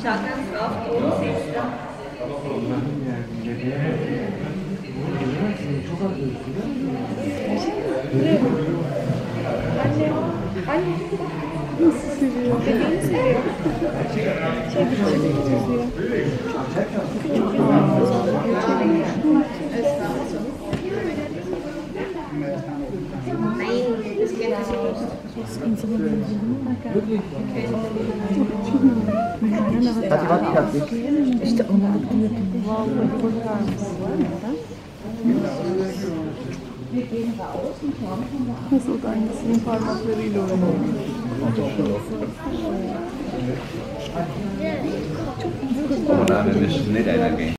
Schaut ganz drauf, die oben sitzt da. Nein, das geht nicht. Hadi bak dikkatli. İşte onu diyor. Nasıl da annesinin parmaklarıyla oynuyor. Oder wir